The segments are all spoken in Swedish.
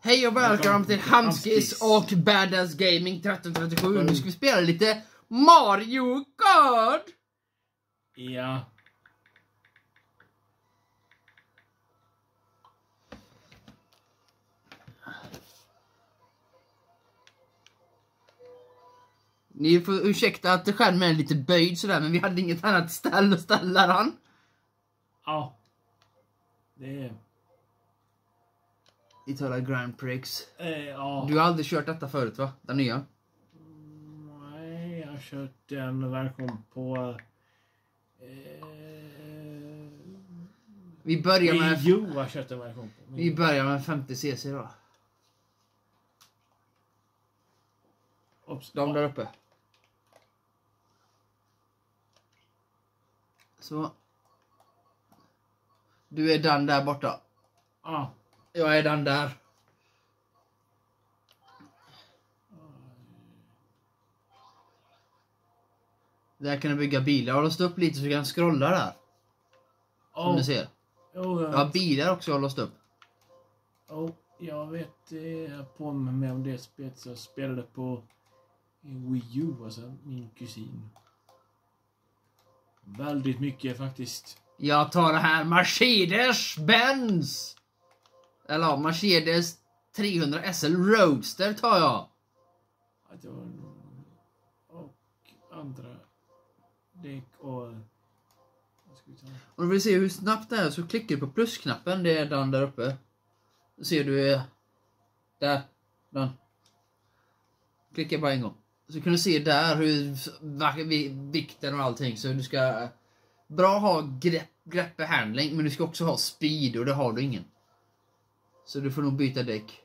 Hej och välkommen till Hamskis och Badass Gaming 1337. Nu ska vi spela lite Mario Kart! Ja. Ni får ursäkta att skärmen är lite böjd sådär, men vi hade inget annat ställe att ställa den. Ja. Det är... Italia Grand Prix. Eh, ja. Du har aldrig kört detta förut va? Den nya? Nej, jag har kört en version på... Eh, Vi börjar med, U har kört en version på. vi börjar med 50cc då. Oops. De där uppe. Så. Du är den där borta. Ja. Jag är den där. Där kan du bygga bilar. Har du låst upp lite så du kan scrolla där. Som Oh, du ser. oh, Jag har bilar också jag har låst upp. oh, jag vet, jag påminner mig om det spelet jag spelade på Wii U, alltså min kusin. Väldigt mycket faktiskt. Jag tar det här Mercedes-Benz. Eller ja, Mercedes 300 SL Roadster tar jag. Att och andra däck och... Om du vill se hur snabbt det är så klickar du på plusknappen. Det är den där uppe. Då ser du... eh, Där. Den. Klicka bara en gång. Så kan du se där hur vikten och allting. Så du ska... eh, Bra ha grepp, grepp handling, men du ska också ha speed och det har du ingen. Så du får nog byta däck.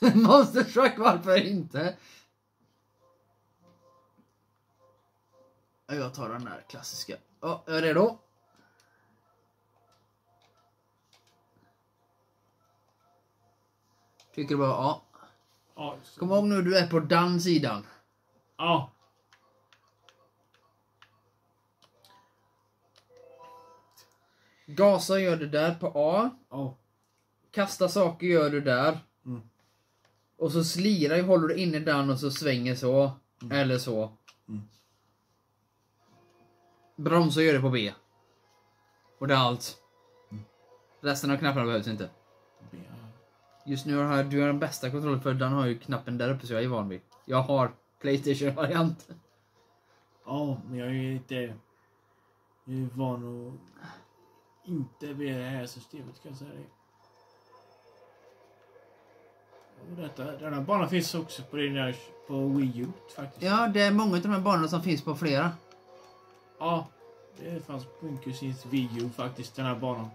Monster Truck, varför inte? Jag tar den där klassiska. Ja, jag är redo. Trycker du bara ja. Ja, Kom ihåg nu, du är på den sidan. Ja. Gasa gör du där på A. Ja. Kasta saker gör du där. Mm. Och så slira håller du inne den och så svänger så. Eller så. Mm. Bromsa gör du på B. Och det är allt. Mm. Resten av knapparna behövs inte. Just nu har du har den bästa kontrollen för den har ju knappen där uppe så jag är van vid. Jag har Playstation-variant. Ja, men jag är inte... Jag är van att inte vid det här systemet kan jag säga det. Och detta, denna banan finns också på, den där, på Wii U faktiskt. Ja, det är många av de här banorna som finns på flera. Ja, det fanns på min kusins Wii U faktiskt, den här banan.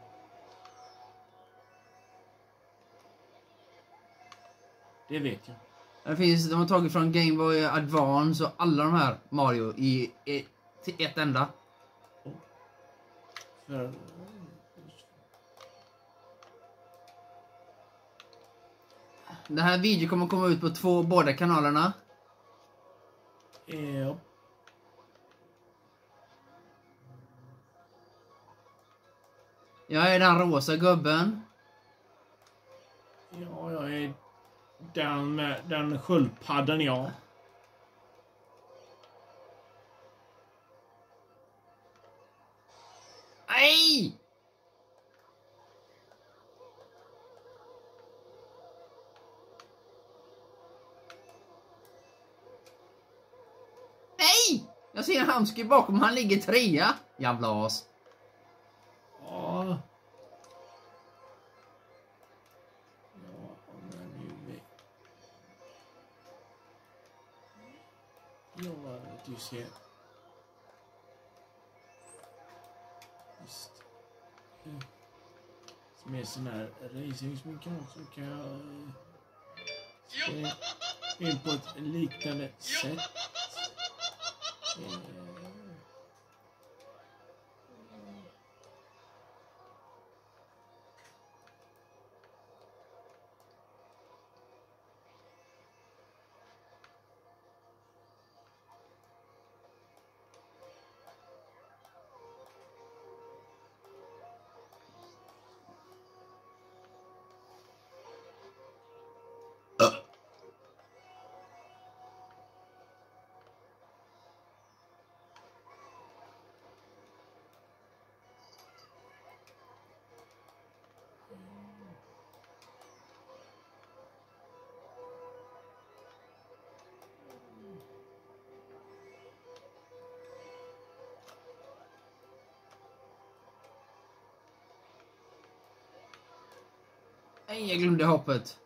Det vet jag. Det finns, de har tagit från Game Boy Advance och alla de här Mario i, i till ett enda. För, Den här videon kommer komma ut på två, båda kanalerna. ja, Jag är den rosa gubben. ja, jag är den med den sköldpaddan, ja. Nej! Jag ser en Hamski bakom, han ligger trea. Jävla as. Ja. Ja, men nu... är- Ja, du ser. Visst. Med sån här racingsminken också kan jag spela in på ett liknande sätt. Eh, Nej, jag glömde hoppet.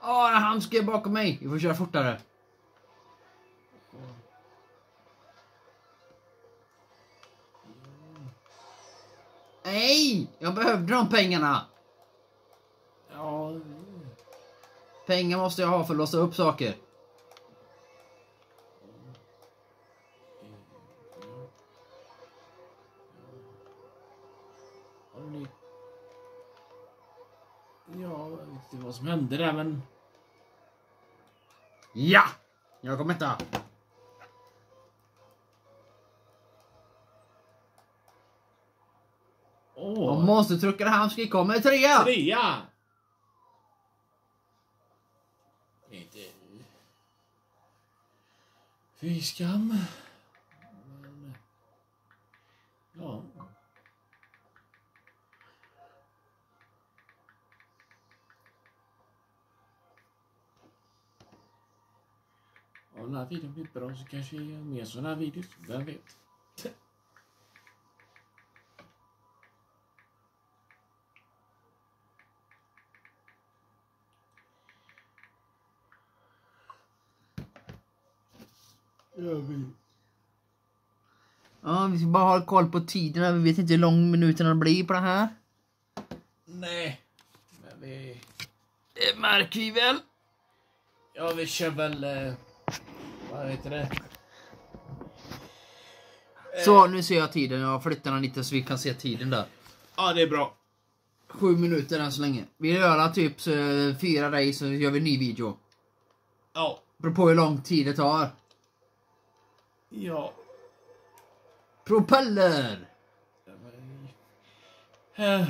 Åh, oh, han ska bakom mig. Vi får köra fortare. Nej! Jag behövde de pengarna. Ja, Pengar måste jag ha för att låsa upp saker. Ja, jag vet inte vad som hände där men... Ja! Jag kommer inte. Åh! Och monstertruckare Hamski kommer trea! Trea! Inte... Fy skam. Men... Ja. Om den här videon blir bra så kanske jag gör mer sådana här videos. Vem vet? Jag vet. Ja, vi ska bara ha koll på tiden. här. Vi vet inte hur lång minuterna blir på det här. Nej. Men vi... Det märker vi väl. Ja, vi kör väl... Eh, vad heter det? Så, nu ser jag tiden. Jag flyttar den lite så vi kan se tiden där. Ja, det är bra. Sju minuter än så länge. Vi gör typ så, fyra race så gör vi en ny video. Ja. Beror på hur lång tid det tar. Ja. Propeller! Eh,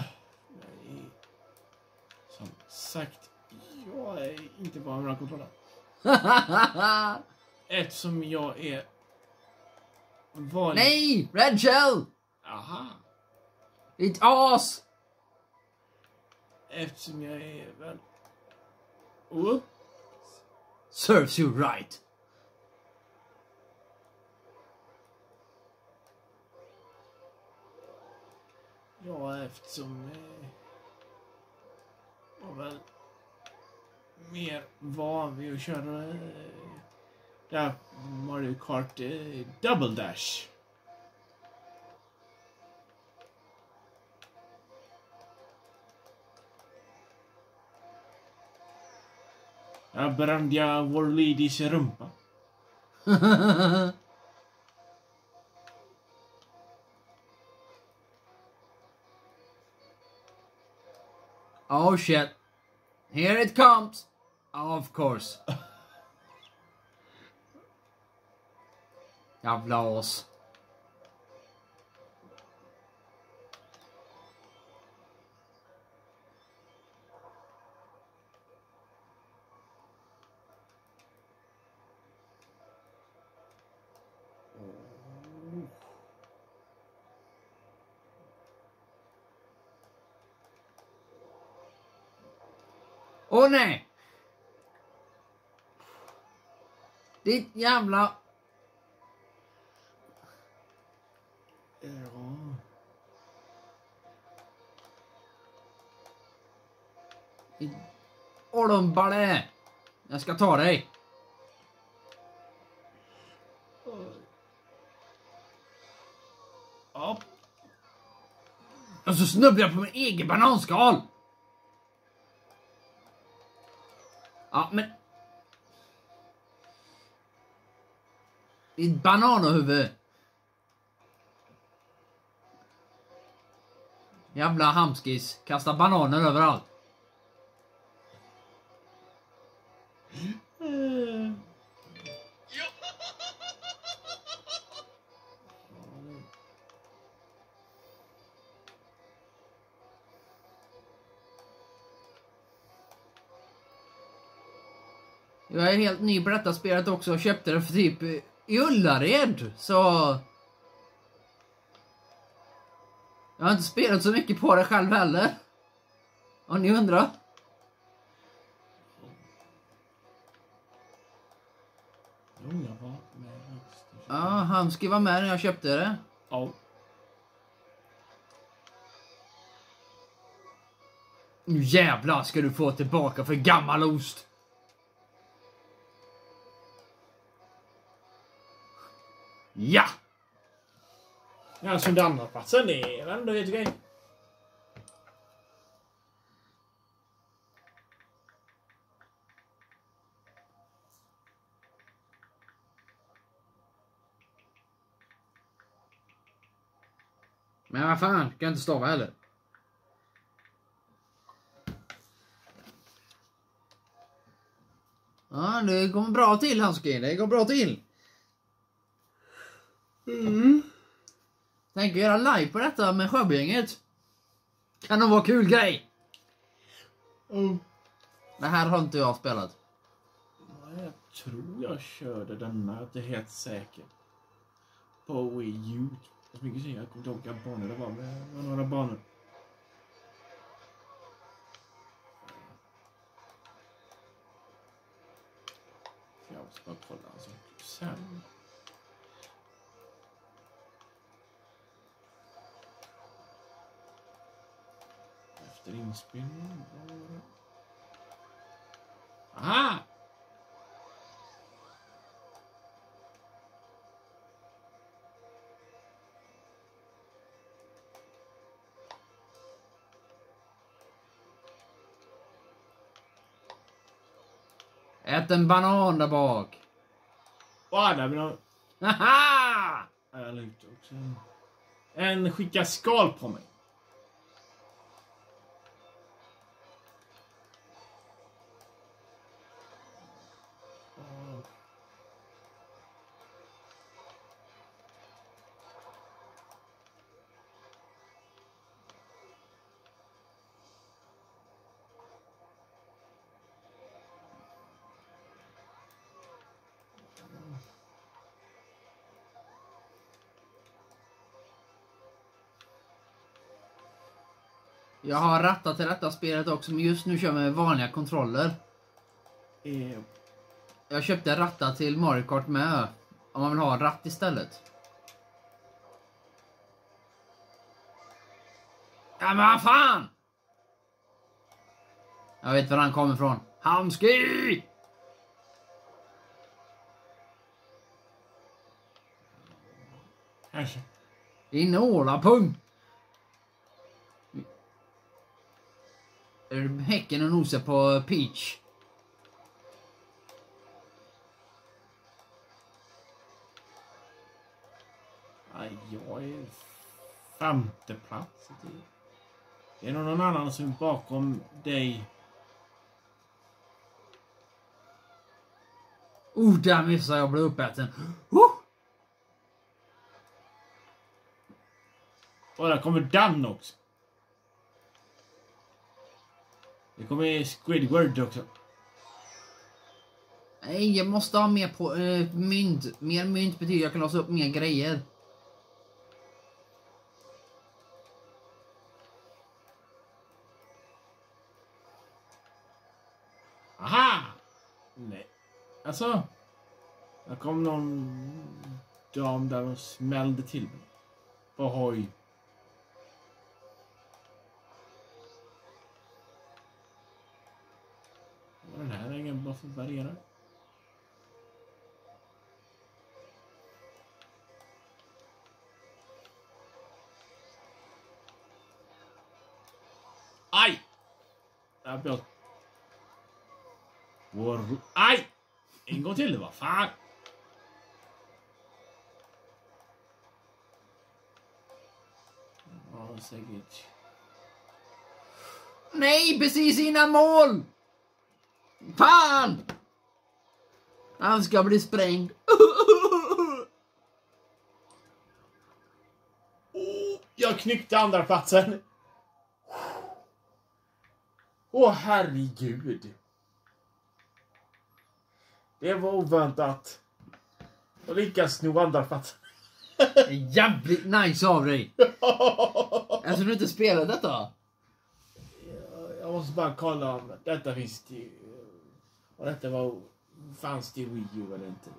Som sagt, jag är inte van med kontrollen. Eftersom jag är vanlig... Nej! Red shell! Aha. Ditt as! Eftersom jag är väl... Oh. Serves you right. Ja, eftersom... Eh, jag är väl mer van vid att köra... Eh, där Mario Kart eh, Double Dash. Där brände jag vår Lidis rumpa. oh shit. Here it comes. Of course. Jävla as. Åh! Ditt jävla... Ja. Ormballe! Jag ska ta dig. Ja. Och så snubblar jag på min egen bananskal. Ja, men... Ditt bananhuvud. Jävla hamskis. Kastar bananer överallt. Jag är helt ny på detta spelet också och köpte det för typ i Ullared, så... Jag har inte spelat så mycket på det själv heller. Om ni undrar. Jo, jag var med. Ja, han ska vara med när jag köpte det. Ja. Nu jävlar ska du få tillbaka för gammal ost. Ja! Ja, som den andra platsen, det är väl ändå helt okej. Men vad fan, kan jag inte stava heller. Ja, det går bra till Hanski. Det går bra till. Mm. Tänker göra live på detta med Sjöbygänget. Kan nog vara kul grej. Oh. Det här har inte jag spelat. Ja, Jag tror jag körde denna, inte helt säker. På Wii U. Så mycket ser jag, kommer inte ihåg vilka banor det var, men det var några banor. Jag måste bara kolla en sak. Sen. Efter inspelning. Aha! Ät en banan där bak. Åh, där blir någon... Haha! Ja, Jag också. En, en skicka skal på mig. Jag har rattat till detta spelet också, men just nu kör jag med vanliga kontroller. Eh, Jag köpte ratta till Mario Kart med. Om man vill ha en ratt istället. Ja men vad fan! Jag vet var han kommer ifrån. Hamski! kanske. Din ålapung! Häcken och nosar på Peach? Jag är femte plats. Det- är nog någon annan som är bakom dig. Oh, där missade jag och blev uppäten. Oh! Och där kommer Dan också. Det kommer Squidward också. Nej, jag måste ha mer på, eh, mynt. Mer mynt betyder att jag kan låsa upp mer grejer. Aha! Nej. Alltså. Det kom någon dam där och smällde till mig. På hoj. Jag vår... ro- Aj! En gång till, vad fan! Ja, säkert. Nej, precis innan mål! Fan! Han ska bli sprängd. Oh, jag knyckte andra platsen. Åh, herregud. Det var oväntat. Och lyckas sno andra platsen. Jävligt nice av dig. Alltså du inte spelat detta? Jag måste bara kolla om detta finns till... Och detta var... Fanns det i Wii U eller inte?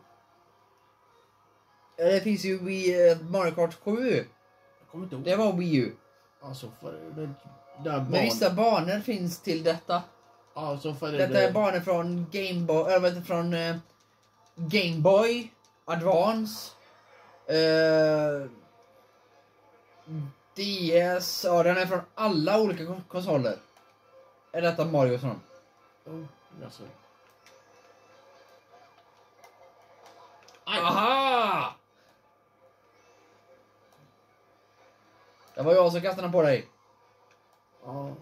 Det finns ju i eh, Mario Kart 7. Jag kommer inte ihåg. Det var Wii U. Ja, så det... det där barn... Men vissa banor finns till detta. Ja, så det... Detta är banor från Game Boy, eller vad heter från eh, Game Boy, Advance, eh, DS, ja den är från alla olika kon- konsoler. Är detta Mario från? Oh, jaså. Aha! Det var jag som kastade den på dig. Ja.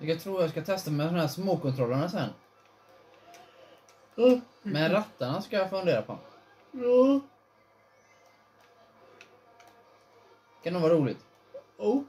Jag tror jag ska testa med de här småkontrollerna sen. Ja. Men rattarna ska jag fundera på. Ja. Kan nog vara roligt. Oh.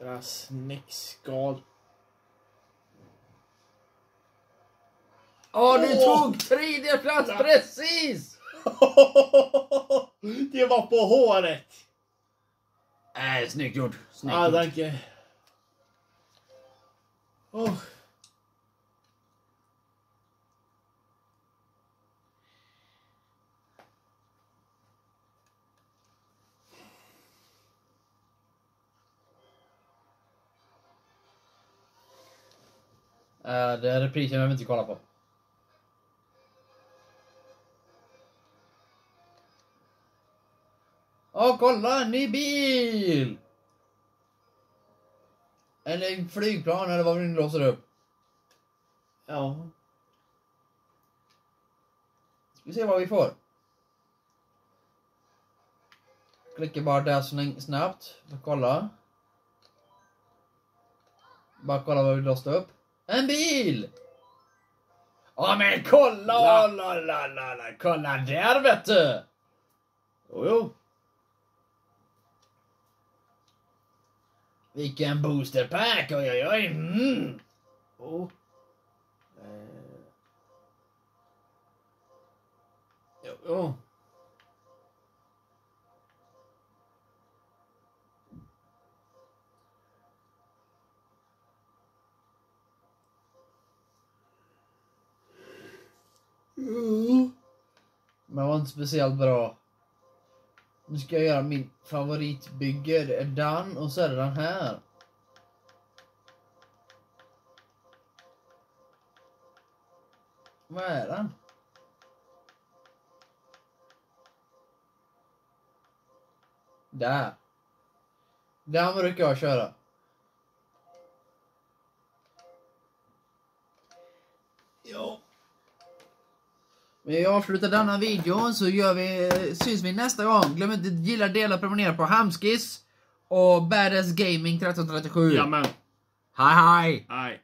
Dra snäckskal. Ja, du Åh! tog tredje plats precis! det var på håret! Äh, snyggt gjort. Snyggt Ja, gjort. danke. Oh. Eh, är reprisen jag vill inte kolla på. Åh, kolla! En ny bil! Eller flygplan eller vad vi nu låser upp. Ja. Ska vi se vad vi får. Klicka bara där snabbt. För att kolla. Bara kolla vad vi låste upp. En bil! Ja men kolla! La, la, la, la. Kolla där vet du! Jo, jo. Vilken boosterpack! Oj oj oj! Mm. Oh. Eh. Jo, jo. Mm. Men var inte speciellt bra. Nu ska jag göra min favoritbygge. Det är den och så är det den här. Vad är den? Där. Den brukar jag köra. Ja. Vi avslutar denna videon så gör vi, syns vi nästa gång. Glöm inte att gilla, dela, prenumerera på Hamskis och Badass Gaming 1337. Jamen. Hej hej! Nej.